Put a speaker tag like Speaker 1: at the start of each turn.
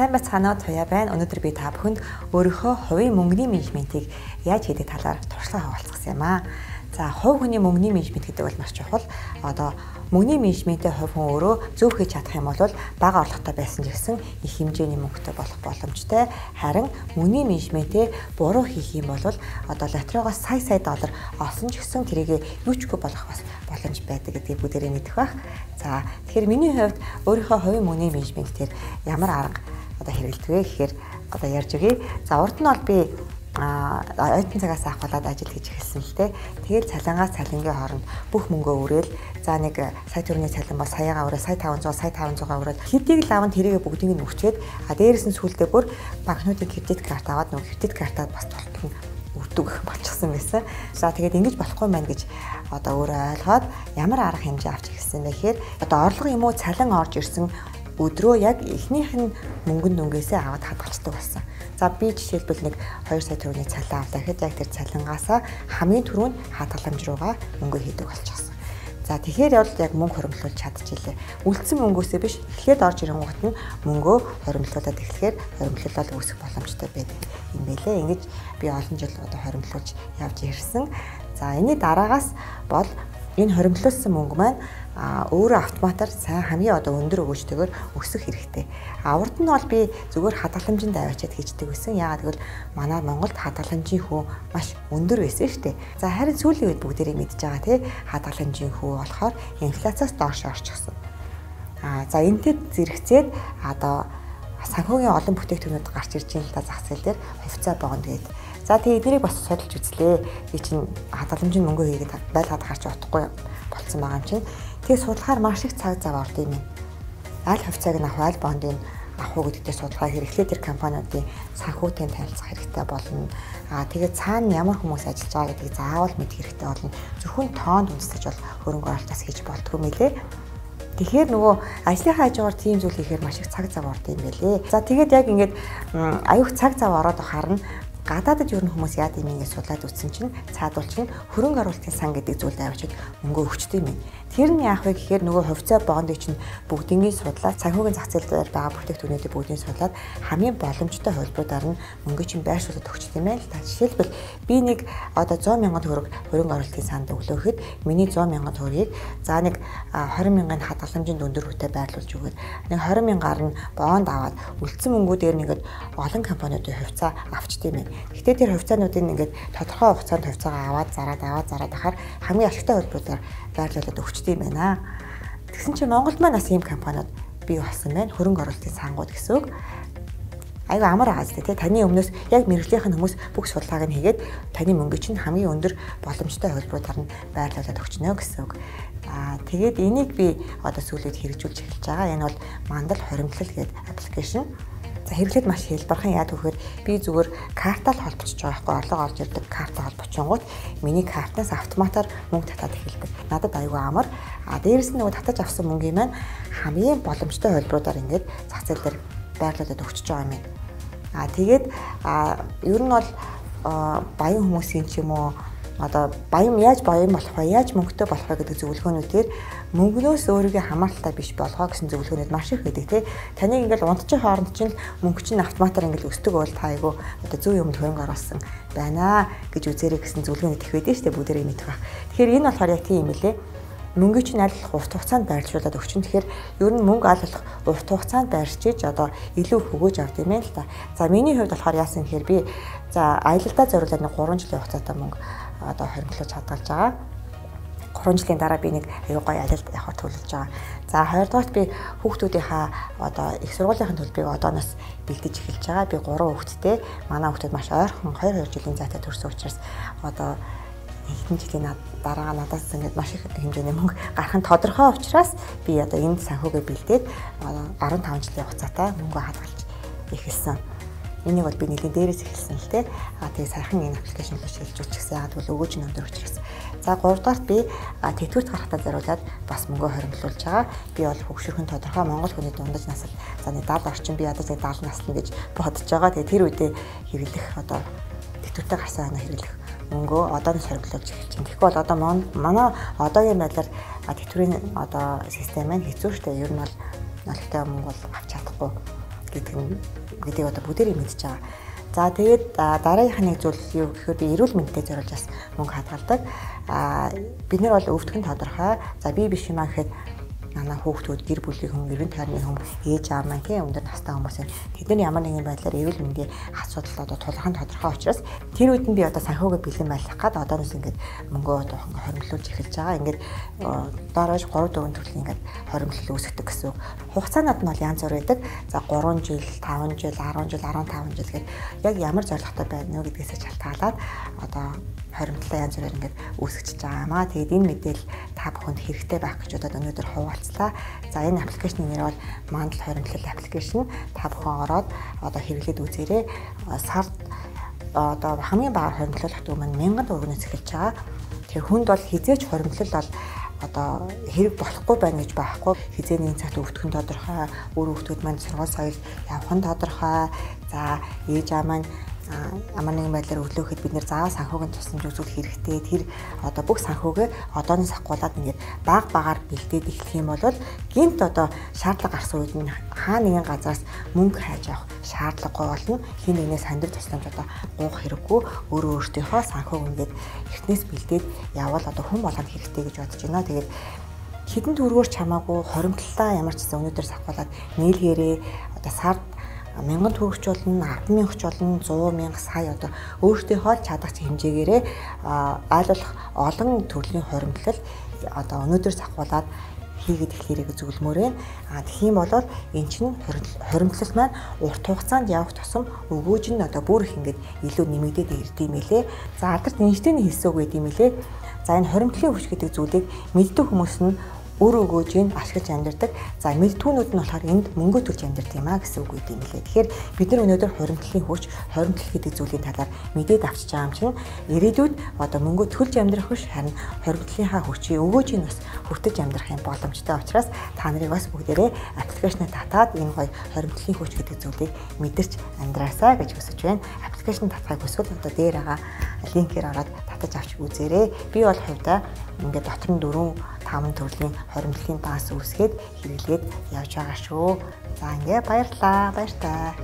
Speaker 1: Сайн бацгаана туяа байна. Өнөөдөр би та бүхэнд өөрийнхөө хувийн мөнгөний менежментийг яаж хийдэг талаар туршлага хаваалцсан юм аа. За хувь хүний мөнгөний менежмент гэдэг бол маш чухал. Одоо мөнгөний менежментээ хувь хүн өөрөө зөв хийж чадах юм бол бага орлоготой байсан ч гэсэн их хэмжээний мөнгөтэй болох боломжтой. Харин мөнгөний менежментээ буруу хийх юм бол одоо лотереогоос сая сая доллар олсон ч гэсэн тэрийг юучгүй болох бас боломж байдаг гэдгийг бүгдээрээ мэдэх байх. За тэгэхээр миний хувьд өөрийнхөө хувийн мөнгөний менежментээр ямар арга одоо хэрэгэлдэг вэ гэхээр одоо ярьж өгье. За урд нь бол би а оюутан цагаас ахвалаад ажил хийж эхэлсэн л дээ. Тэгээд цалингаас цалингийн хооронд бүх мөнгөө өрөөл за нэг сая төгрөгийн цалин бол саягаа өрөө сая 500 сая 500 өрөөд хэдийг л аван тэрийг бүгдийг нь өгчээд а дээрээс нь сүултээ бүр банкнуудын кредит карт аваад нөгөө кредит картаад бас толтон өрдөг болчихсон байсан. За тэгээд ингэж болохгүй маань гэж одоо өөрөө ойлгоод ямар арга хэмжээ авч ирсэн бэ гэхээр одоо орлого юм уу цалин орж ирсэн өдрөө яг эхнийх нь мөнгөнд дүнгээсээ аваад хадгалцдаг болсон. За би жишээлбэл нэг 2 сая төгрөгийн цалин авлаа гэхэд яг тэр цалингаасаа хамгийн түрүүнд хадгаламж руугаа мөнгө хийдэг болчихсон. За тэгэхээр бол яг мөнгө хоримтлуулж чадчихилээ. Үлдсэн мөнгөөсөө биш эхлээд орж ирэнгүүт нь мөнгөө хоримтлуулаад эхлэхээр хоримтлал үүсэх боломжтой байдаг юм байлээ. Ингэж би олон жил одоо хоримтлуулж явж ирсэн. За энэний дараагаас бол энэ хоримтлуулсан мөнгө маань өөрөө автоматар сайн хамгийн одоо өндөр өгөөжтэйгээр өсөх хэрэгтэй. А урд нь бол би зүгээр хадгаламжинд аваачаад хийждэг байсан. Яагаад гэвэл манай Монголд хадгаламжийн хөө маш өндөр байсан шүү дээ. За харин сүүлийн үед бүгдээрээ мэдж байгаа тий хадгаламжийн хөө болохоор инфляциас доош орчихсон. А за энэтэй зэрэгцээд одоо санхүүгийн олон бүтээгдэхүүнүүд гарч ирж байна л да зах зээл дээр хувьцаа богоно тэгээд за тэгээ эднийг бас судалж үзлээ. Би чинь хадгаламжийн мөнгө хийгээд байлгаад гарч удахгүй болцсон байгаа юм чинь Тэгээ судлахаар маш их цаг зав орд юм. Аль хувьцааг нь авах, аль бондыг авах уу гэдэгтээ судалгаа хэрэглээ тэр компаниудын санхүүгийн танилцах хэрэгтэй болно. Аа тэгээд цаана ямар хүмүүс ажиллаж байгаа гэдгийг заавал мэдэх хэрэгтэй болно. Зөвхөн тоонд үндэслэж бол хөрөнгө оруулалтаас хийж болтгүй мөлий. Тэгэхээр нөгөө ажлынхаа хажуугаар тийм зүйл хийхээр маш их цаг зав орд юм байлээ. За тэгээд яг ингээд аюух цаг зав ороод харна гадаадд ер нь хүмүүс яад юм ингэ судлаад үтсэн чинь цаадуул чинь хөрөнгө оруулалтын сан гэдэг зүйлд авчид мөнгө өгчтэй юм. Тэр нь яах вэ гэхээр нөгөө хувьцаа бондыг чинь бүгднийг судлаад санхүүгийн зах зээл дээр байгаа бүтээгдэхүүнүүдийг бүгдийг судлаад хамгийн боломжтой холбоотаар нь мөнгө чинь байршуулад өгч тийм байл та. Жишээлбэл би нэг одоо 100 мянган төгрөг хөрөнгө оруулалтын санд өглөөхэд миний 100 мянган төгрөгийг за нэг 20 мянган хадгаламжинд өндөр хүнтэй байрлуулж өгөөд нэг 20 мянгаар нь бонд аваад үлдсэн мөнгүүдээр нэгэд олон компаниудын хувьцаа авчдээ юм. Гэхдээ тэр хувьцаануудын ингээд тодорхой хугацаанд хувьцаагаа аваад зараад аваад зараад ахаар хамгийн ашигтай холбоотоор байрлуулад өгчтэй юм байна. Тэгсэн чинь Монголд маань бас ийм компаниуд бий болсон байна. Хөрөнгө оруулалтын сангууд гэсэн үг. Айгүй амар зү тэ таны өмнөөс яг мэрэгжлийнх нь хүмүүс бүх судалгааг нь хийгээд таны мөнгө чинь хамгийн өндөр боломжтой холбоотоор нь байрлуулад өгчнө гэсэн үг. Аа тэгээд энийг би одоо сүүлд хэрэгжүүлж эхэлж байгаа. Энэ бол мандал хоримтлал гэдэг аппликейшн. За хэрэглээд маш хэлбархан яад гэхээр би зүгээр картаа л холбогдож байгаа байхгүй орлого орж ирдэг картаа холбочонгууд миний картаас автоматар мөнгө татаад эхэлдэг. Надад аюу амар. А дээрэс нь нөгөө татаж авсан мөнгөний маань хамгийн боломжтой холбоодоор ингээд зах зээл дээр байрлуулад өгчөж байгаа юм. А тэгээд ер нь бол баян хүмүүсийн ч юм уу одоо баян яаж баян болох вэ? Яаж мөнгөтэй болох вэ гэдэг зөвлөгөөнүүдээр мөнгнөөс өөрийгөө хамааралтай биш болгоо гэсэн зөвлөгөөнүүд маш их байдаг тий. Таныг ингээл унтчих хооронд чинь мөнгө чинь автоматар ингээл өсдөг бол та айгу одоо зөв юмд хөрөнгө оруулсан байна гэж үзээрэй гэсэн зөвлөгөөнүүд их байдаг шүү дээ бүгдээрээ мэдэх баг. Тэгэхээр энэ болохоор яг тийм юм лээ мөнгө чинь аль урт хугацаанд байрлуулад өгч нь тэгэхээр ер нь мөнгө аль болох урт хугацаанд байршиж одоо илүү хөгөөж авд юм байна л да. За миний хувьд болохоор яасан гэхээр би за аялалдаа зориулаад нэг 3 жилийн хугацаатай мөнгө одоо хоригдлож хадгалж байгаа. 3 жилийн дараа би нэг аюу гой алилд явах төлөвлөж байгаа. За хоёрдугаарт би хүүхдүүдийнхаа одоо их сургуулийн төлбөрийг одооноос бэлдэж эхэлж байгаа. Би 3 хүүхэдтэй. Манай хүүхдүүд маш ойрхон 2 2 жилийн зайтай төрсөн учраас одоо хэдэн жилийн дараа надаас ингээд маш их хэмжээний мөнгө гарах нь тодорхой учраас би одоо энд санхүүгээ бэлдээд 15 жилийн хугацаатай мөнгө хадгалж эхэлсэн. Энийг бол би нэлийн дээрээс эхэлсэн л те. А тэгээ сайхан энэ аппликейшн руу шилжүүлчихсэн. Яг бол өгөөж нь өндөр учраас. За 3 дугаарт би тэтгэврт гарахтаа зориулаад бас мөнгө хоримтлуулж байгаа. Би бол хөгшөрхөн тодорхой Монгол хүний дундаж насал за нэг 70 орчим би одоо нэг 70 наслна гэж бодож байгаа. Тэгээ тэр үедээ хэрэглэх одоо тэтгэвртээ гарсан ханаа хэрэглэх мөнгөө одооноос хоримтлуулж эхэлж байна. Тэгэхгүй бол одоо манай одоогийн байдлаар тэтгэврийн одоо систем маань хэцүү шттэ. Ер нь бол ноолтой мөнгө бол авч чадахгүй гэдэг нь гэдгийг одоо бүгдээрээ мэдж байгаа. За тэгээд дараагийнх нэг зүйл юу гэхээр би эрүүл мэндэд зориулж бас мөнгө хадгалдаг. А бид нар бол өвдгөн тодорхой. За би биш юм аа гэхэд манай хүүхдүүд гэр бүлийн хүн, эрүүл тайрны хүн, ээж аав маань тийм өндөр настай хүмүүс тэдний ямар нэгэн байдлаар эрүүл мэндийн асуудал одоо тулгаан тодорхой учраас тэр үед нь би одоо санхүүгээ бэлэн байлгах гад одоороос ингээд мөнгөө одоо хоримтлуулж эхэлж байгаа. Ингээд доороож 3 4 төрлийн ингээд хоримтлал үүсгдэг гэсэн. Хугацаанууд нь бол янз бүр байдаг. За 3 жил, 5 жил, 10 жил, 15 жил гэх яг ямар зорилготой байна вэ гэдгээс шалтгаалаад одоо хоримтлаа янз бүрээр ингээд үүсгэж байгаамаа. Тэгээд энэ мэдээлэл та бүхэнд хэрэгтэй байх гэж удаад өнөөдөр хуваалцлаа. За энэ аппликейшны нэр бол Mandel хоримтлал аппликейшн. Та бүхэн ороод одоо хэрэглээд үзээрэй. Сард одоо хамгийн бага хоримтлал хатуу маань 1000 төгрөгнөөс эхэлж байгаа. Тэгэхээр хүнд бол хизээч хоримтлал бол одоо хэрэг болохгүй байна гэж байхгүй хизээний цагт өвтгөн тодорхой өөр өвтгүүд маань сургууль соёл явах нь тодорхой за ээж аа маань ямар нэгэн байдлаар өглөөхөд бид нэр заавал санхүүгийн тусламж үзүүлэх хэрэгтэй. Тэр одоо бүх санхүүгээ одооноос ахгуулаад ингээд баг багаар бэлдээд эхлэх юм бол гинт одоо шаардлага гарсан үед нь хаа нэгэн газраас мөнгө хайж авах шаардлагагүй болно. Хин нэгнээс хандив тусламж одоо гуух хэрэггүй өөрөө өөртөөхөө санхүүг ингээд эртнээс бэлдээд явбал одоо хүн болгонд хэрэгтэй гэж бодож байна. Тэгээд хідэн төгрөгөөр чамаагүй хоримтлаа ямар ч гэсэн өнөөдөр сахвалаад нийлгээрээ одоо сард мянган төгрөгч болно 10 мянгч болно 100 мянга сая одоо өөртөөхөө чадах хэмжээгээрээ айлуулах олон төрлийн хоримтлал одоо өнөөдөр сахвуулаад хийгээд эхлэрийг зөвлөмөрөө. А тэгэх юм бол эн чинь хоримтлал маань урт хугацаанд явах тусам өгөөж нь одоо бүр их ингээд илүү нэмэгдээд ирдэм байлээ. За алдарт Эйнштейн хэлсэн үг гэдэг юм лээ. За энэ хоримтлын хүч гэдэг зүйлийг мэддэг хүмүүс нь өөр өгөөжийг ашиглаж амьдардаг. За мэлтүүнүүд нь болохоор энд мөнгө төлж амьдардаг юм а гэсэн үг үгүй юм лээ. Тэгэхээр бид нар өнөөдөр хоримтлалын хүч, хоримтлал гэдэг зүйлийн талаар мэдээд авчиж байгаа юм чинь ирээдүйд одоо мөнгө төлж амьдрах биш харин хоримтлалынхаа хүчийг өгөөжийг бас хүртэж амьдрах юм боломжтой учраас та нарыг бас бүгдээрээ аппликейшнээ татаад энэ гоё хоримтлалын хүч гэдэг зүйлийг мэдэрч амьдраасаа гэж хүсэж байна. Аппликейшн татахыг хүсвэл одоо дээр байгаа линкээр ороод татаж авч үзээрэй. Би бол хувьдаа ингээд дотор нь 4 5 төрлийн хоримтлын даас үүсгээд хэрэглээд явж байгаа шүү. За ингээ баярлаа. Баяр таа.